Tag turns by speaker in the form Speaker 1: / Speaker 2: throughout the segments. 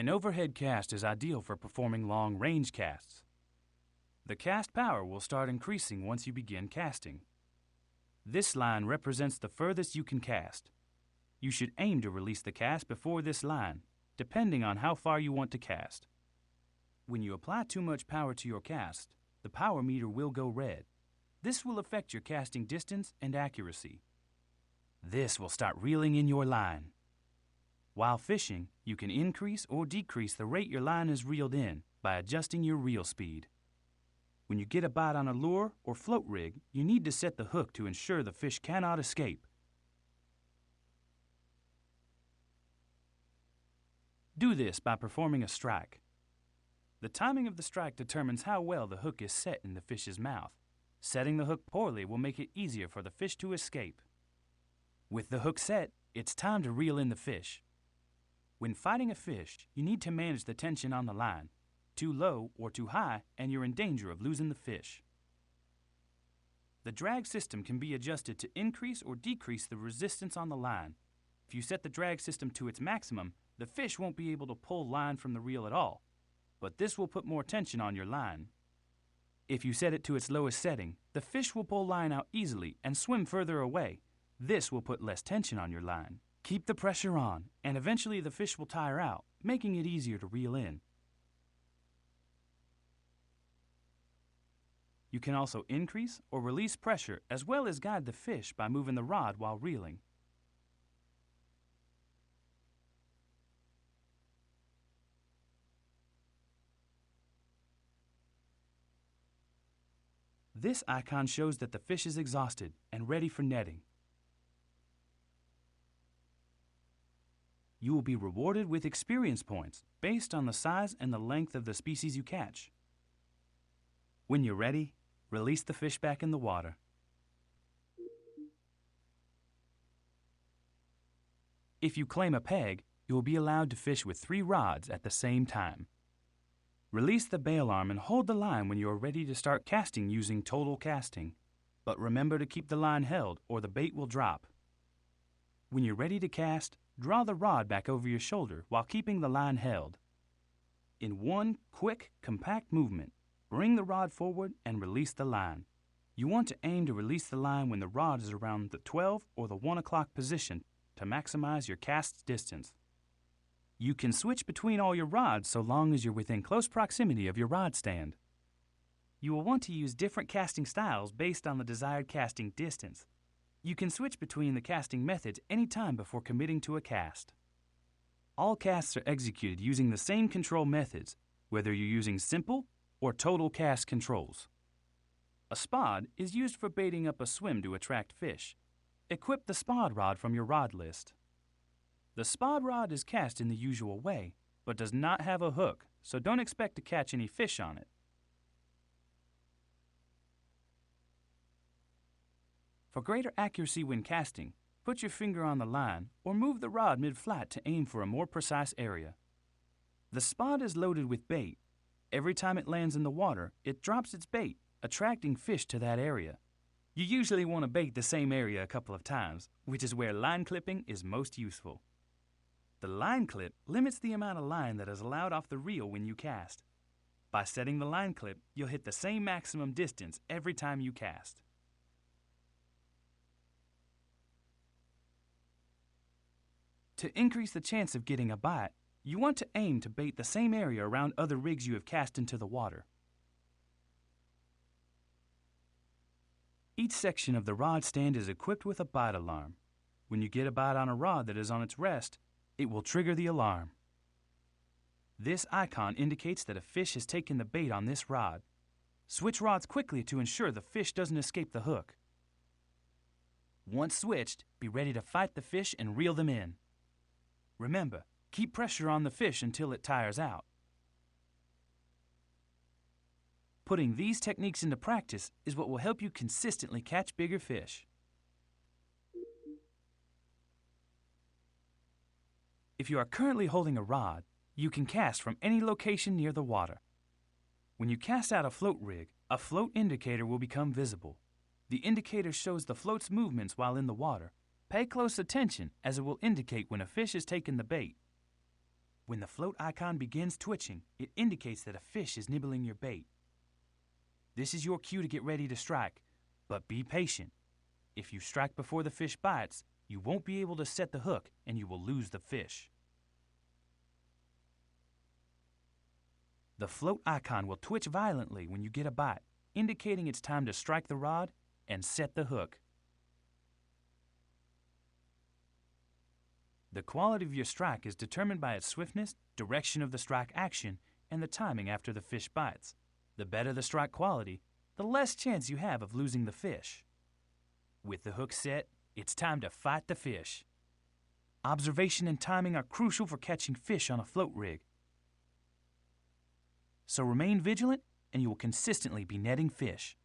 Speaker 1: An overhead cast is ideal for performing long range casts. The cast power will start increasing once you begin casting. This line represents the furthest you can cast. You should aim to release the cast before this line, depending on how far you want to cast. When you apply too much power to your cast, the power meter will go red. This will affect your casting distance and accuracy. This will start reeling in your line. While fishing, you can increase or decrease the rate your line is reeled in by adjusting your reel speed. When you get a bite on a lure or float rig, you need to set the hook to ensure the fish cannot escape. Do this by performing a strike. The timing of the strike determines how well the hook is set in the fish's mouth. Setting the hook poorly will make it easier for the fish to escape. With the hook set, it's time to reel in the fish. When fighting a fish, you need to manage the tension on the line. Too low or too high, and you're in danger of losing the fish. The drag system can be adjusted to increase or decrease the resistance on the line. If you set the drag system to its maximum, the fish won't be able to pull line from the reel at all, but this will put more tension on your line. If you set it to its lowest setting, the fish will pull line out easily and swim further away. This will put less tension on your line. Keep the pressure on, and eventually the fish will tire out, making it easier to reel in. You can also increase or release pressure as well as guide the fish by moving the rod while reeling. This icon shows that the fish is exhausted and ready for netting. You will be rewarded with experience points based on the size and the length of the species you catch. When you're ready, release the fish back in the water. If you claim a peg, you will be allowed to fish with three rods at the same time. Release the bail arm and hold the line when you are ready to start casting using total casting. But remember to keep the line held or the bait will drop. When you're ready to cast, draw the rod back over your shoulder while keeping the line held. In one quick, compact movement, bring the rod forward and release the line. You want to aim to release the line when the rod is around the 12 or the 1 o'clock position to maximize your cast distance. You can switch between all your rods so long as you're within close proximity of your rod stand. You will want to use different casting styles based on the desired casting distance. You can switch between the casting methods anytime before committing to a cast. All casts are executed using the same control methods, whether you're using simple or total cast controls. A spod is used for baiting up a swim to attract fish. Equip the spod rod from your rod list. The spod rod is cast in the usual way, but does not have a hook, so don't expect to catch any fish on it. For greater accuracy when casting, put your finger on the line or move the rod mid-flat to aim for a more precise area. The spod is loaded with bait. Every time it lands in the water, it drops its bait, attracting fish to that area. You usually want to bait the same area a couple of times, which is where line clipping is most useful. The line clip limits the amount of line that is allowed off the reel when you cast. By setting the line clip, you'll hit the same maximum distance every time you cast. To increase the chance of getting a bite, you want to aim to bait the same area around other rigs you have cast into the water. Each section of the rod stand is equipped with a bite alarm. When you get a bite on a rod that is on its rest, it will trigger the alarm. This icon indicates that a fish has taken the bait on this rod. Switch rods quickly to ensure the fish doesn't escape the hook. Once switched, be ready to fight the fish and reel them in. Remember, keep pressure on the fish until it tires out. Putting these techniques into practice is what will help you consistently catch bigger fish. If you are currently holding a rod, you can cast from any location near the water. When you cast out a float rig, a float indicator will become visible. The indicator shows the float's movements while in the water Pay close attention as it will indicate when a fish has taken the bait. When the float icon begins twitching, it indicates that a fish is nibbling your bait. This is your cue to get ready to strike, but be patient. If you strike before the fish bites, you won't be able to set the hook and you will lose the fish. The float icon will twitch violently when you get a bite, indicating it's time to strike the rod and set the hook. The quality of your strike is determined by its swiftness, direction of the strike action, and the timing after the fish bites. The better the strike quality, the less chance you have of losing the fish. With the hook set, it's time to fight the fish. Observation and timing are crucial for catching fish on a float rig. So remain vigilant and you will consistently be netting fish.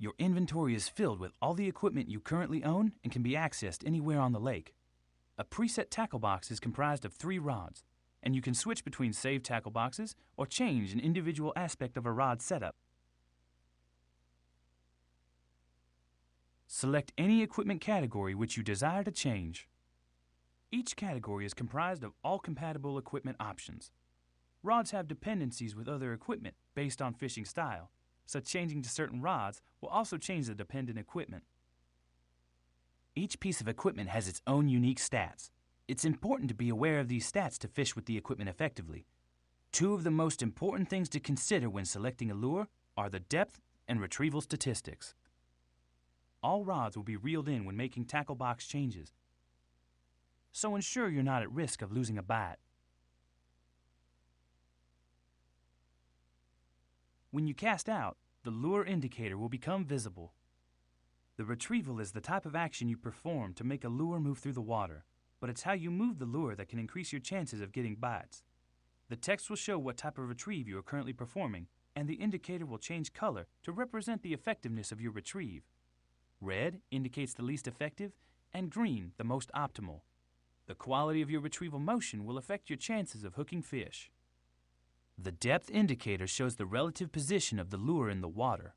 Speaker 1: Your inventory is filled with all the equipment you currently own and can be accessed anywhere on the lake. A preset tackle box is comprised of three rods, and you can switch between saved tackle boxes or change an individual aspect of a rod setup. Select any equipment category which you desire to change. Each category is comprised of all compatible equipment options. Rods have dependencies with other equipment based on fishing style, so changing to certain rods will also change the dependent equipment. Each piece of equipment has its own unique stats. It's important to be aware of these stats to fish with the equipment effectively. Two of the most important things to consider when selecting a lure are the depth and retrieval statistics. All rods will be reeled in when making tackle box changes, so ensure you're not at risk of losing a bite. When you cast out, the lure indicator will become visible. The retrieval is the type of action you perform to make a lure move through the water, but it's how you move the lure that can increase your chances of getting bites. The text will show what type of retrieve you are currently performing, and the indicator will change color to represent the effectiveness of your retrieve. Red indicates the least effective, and green the most optimal. The quality of your retrieval motion will affect your chances of hooking fish. The depth indicator shows the relative position of the lure in the water.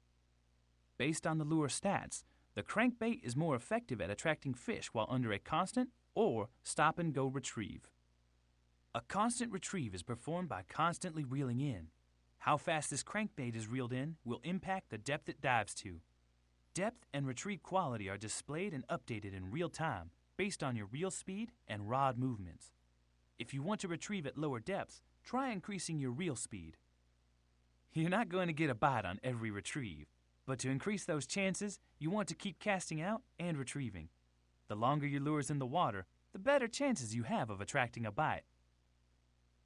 Speaker 1: Based on the lure stats, the crankbait is more effective at attracting fish while under a constant or stop and go retrieve. A constant retrieve is performed by constantly reeling in. How fast this crankbait is reeled in will impact the depth it dives to. Depth and retrieve quality are displayed and updated in real time based on your reel speed and rod movements. If you want to retrieve at lower depths, try increasing your reel speed. You're not going to get a bite on every retrieve, but to increase those chances, you want to keep casting out and retrieving. The longer your lure is in the water, the better chances you have of attracting a bite.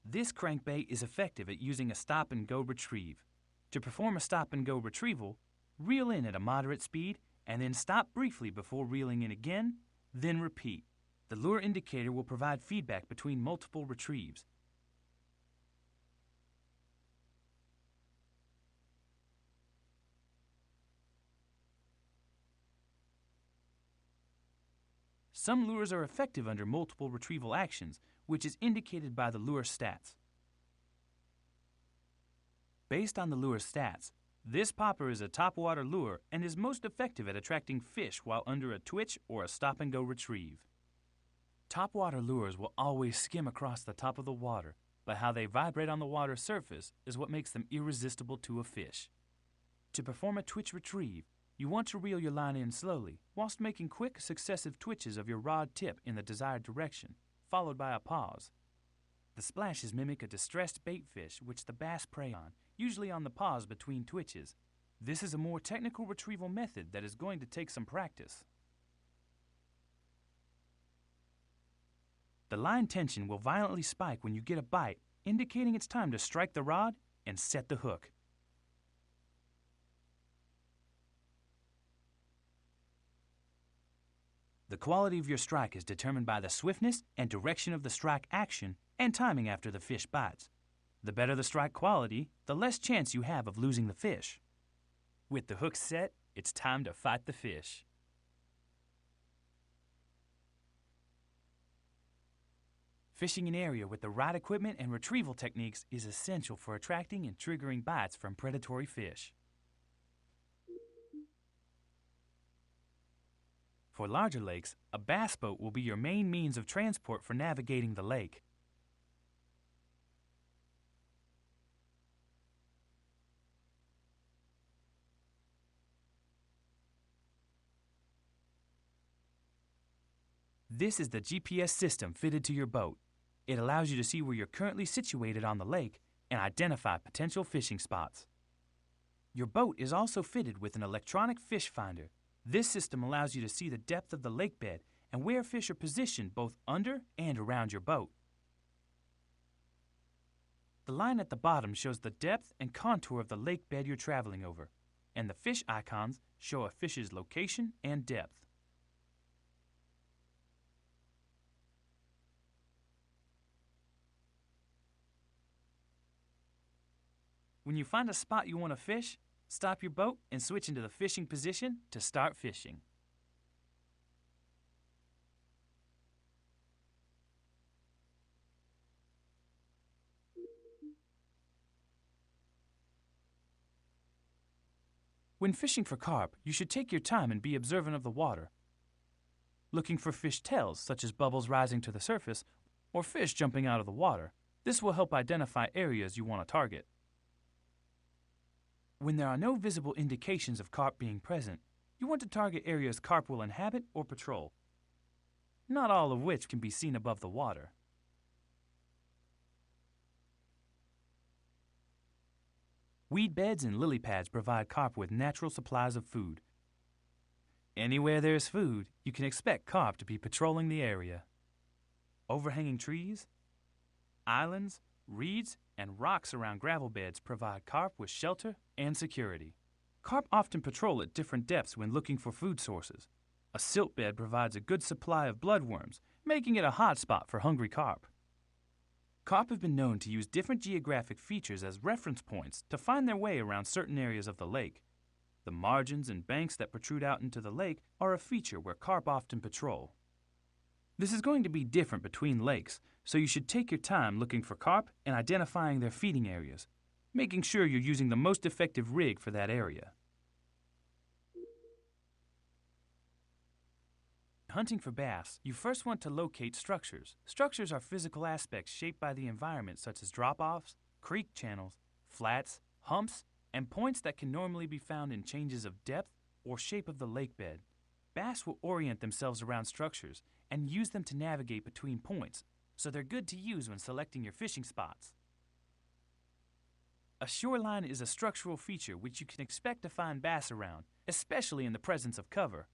Speaker 1: This crankbait is effective at using a stop and go retrieve. To perform a stop and go retrieval, reel in at a moderate speed and then stop briefly before reeling in again, then repeat. The lure indicator will provide feedback between multiple retrieves, Some lures are effective under multiple retrieval actions, which is indicated by the lure stats. Based on the lure stats, this popper is a topwater lure and is most effective at attracting fish while under a twitch or a stop and go retrieve. Topwater lures will always skim across the top of the water, but how they vibrate on the water surface is what makes them irresistible to a fish. To perform a twitch retrieve, you want to reel your line in slowly, whilst making quick, successive twitches of your rod tip in the desired direction, followed by a pause. The splashes mimic a distressed bait fish which the bass prey on, usually on the pause between twitches. This is a more technical retrieval method that is going to take some practice. The line tension will violently spike when you get a bite, indicating it's time to strike the rod and set the hook. The quality of your strike is determined by the swiftness and direction of the strike action and timing after the fish bites. The better the strike quality, the less chance you have of losing the fish. With the hook set, it's time to fight the fish. Fishing an area with the right equipment and retrieval techniques is essential for attracting and triggering bites from predatory fish. For larger lakes, a bass boat will be your main means of transport for navigating the lake. This is the GPS system fitted to your boat. It allows you to see where you're currently situated on the lake and identify potential fishing spots. Your boat is also fitted with an electronic fish finder. This system allows you to see the depth of the lake bed and where fish are positioned both under and around your boat. The line at the bottom shows the depth and contour of the lake bed you're traveling over, and the fish icons show a fish's location and depth. When you find a spot you want to fish, stop your boat and switch into the fishing position to start fishing. When fishing for carp, you should take your time and be observant of the water. Looking for fish tails, such as bubbles rising to the surface, or fish jumping out of the water. This will help identify areas you want to target. When there are no visible indications of carp being present, you want to target areas carp will inhabit or patrol, not all of which can be seen above the water. Weed beds and lily pads provide carp with natural supplies of food. Anywhere there's food, you can expect carp to be patrolling the area. Overhanging trees, islands, reeds, and rocks around gravel beds provide carp with shelter and security. Carp often patrol at different depths when looking for food sources. A silt bed provides a good supply of bloodworms, making it a hot spot for hungry carp. Carp have been known to use different geographic features as reference points to find their way around certain areas of the lake. The margins and banks that protrude out into the lake are a feature where carp often patrol. This is going to be different between lakes, so you should take your time looking for carp and identifying their feeding areas, making sure you're using the most effective rig for that area. Hunting for bass, you first want to locate structures. Structures are physical aspects shaped by the environment such as drop-offs, creek channels, flats, humps, and points that can normally be found in changes of depth or shape of the lake bed. Bass will orient themselves around structures and use them to navigate between points, so they're good to use when selecting your fishing spots. A shoreline is a structural feature which you can expect to find bass around, especially in the presence of cover.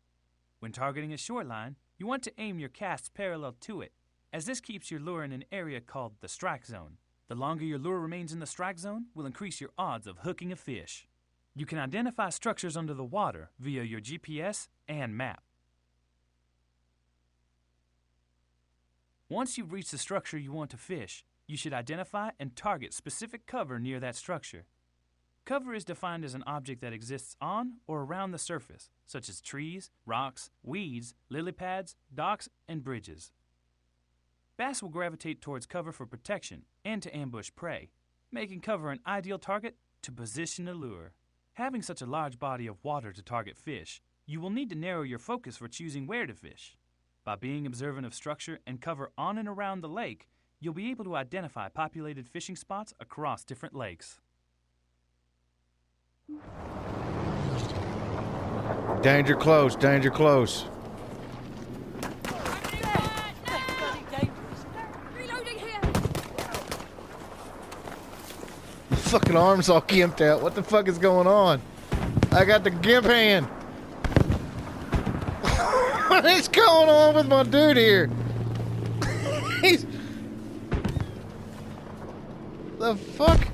Speaker 1: When targeting a shoreline, you want to aim your casts parallel to it, as this keeps your lure in an area called the strike zone. The longer your lure remains in the strike zone will increase your odds of hooking a fish. You can identify structures under the water via your GPS and map. Once you've reached the structure you want to fish, you should identify and target specific cover near that structure. Cover is defined as an object that exists on or around the surface, such as trees, rocks, weeds, lily pads, docks, and bridges. Bass will gravitate towards cover for protection and to ambush prey, making cover an ideal target to position a lure. Having such a large body of water to target fish, you will need to narrow your focus for choosing where to fish. By being observant of structure and cover on and around the lake, you'll be able to identify populated fishing spots across different lakes.
Speaker 2: Danger close, danger close. fucking arm's all gimped out. What the fuck is going on? I got the gimp hand. Is going on with my dude here? He's... The fuck?